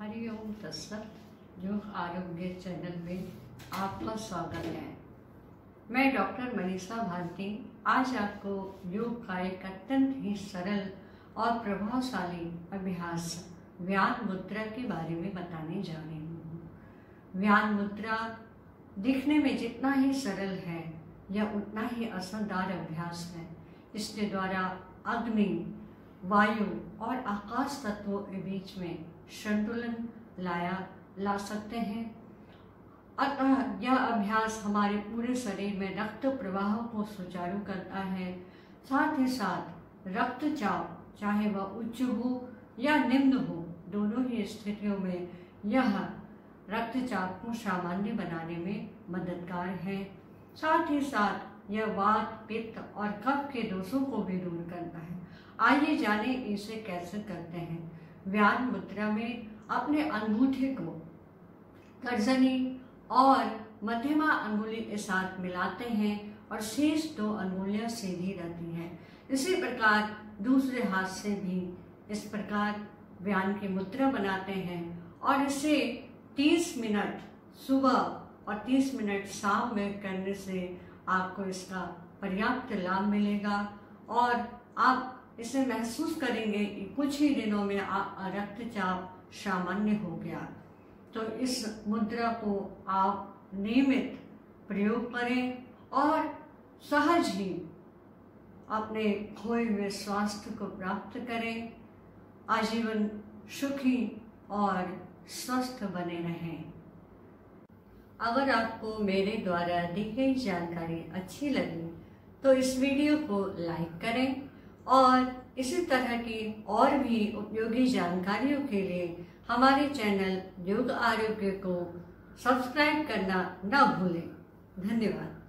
हरिओम तत्सत योग आरोग्य चैनल में आपका स्वागत है। मैं डॉक्टर मनीषा भारती, आज आपको योग का एक अत्यंत ही सरल और प्रभावशाली अभ्यास, व्यान मुद्रा के बारे में बताने जा रही हूँ। व्यान मुद्रा दिखने में जितना ही सरल है यह उतना ही असरदार अभ्यास है, इसके द्वारा अग्नि वायु और आकाश तत्वों के बीच में संतुलन लाया, ला सकते हैं। अतः यह अभ्यास हमारे पूरे शरीर में रक्त प्रवाह को सुचारू करता है। साथ ही साथ रक्तचाप चाहे वह उच्च हो या निम्न हो, दोनों ही स्थितियों में यह रक्तचाप को सामान्य बनाने में मददगार है। साथ ही साथ यह वात पित्त और कफ के दोषों को भी दूर करता है। आइए जाने इसे कैसे करते हैं। व्यान मुद्रा में अपने अंगूठे को तर्जनी और मध्यमा अंगुली के साथ मिलाते हैं और शेष दो अंगुलियाँ सीधी रहती हैं। इसी प्रकार दूसरे हाथ से भी इस प्रकार व्यान की मुद्रा बनाते हैं और इसे 30 मिनट सुबह और 30 मिनट शाम में करने से आपको इसका पर्याप्त लाभ मिलेगा और आप इसे महसूस करेंगे कि कुछ ही दिनों में रक्तचाप सामान्य हो गया। तो इस मुद्रा को आप नियमित प्रयोग करें और सहज ही अपने खोए हुए स्वास्थ्य को प्राप्त करें। आजीवन सुखी और स्वस्थ बने रहें। अगर आपको मेरे द्वारा दी गई जानकारी अच्छी लगी तो इस वीडियो को लाइक करें और इसी तरह की और भी उपयोगी जानकारियों के लिए हमारे चैनल योग आरोग्य को सब्सक्राइब करना न भूलें। धन्यवाद।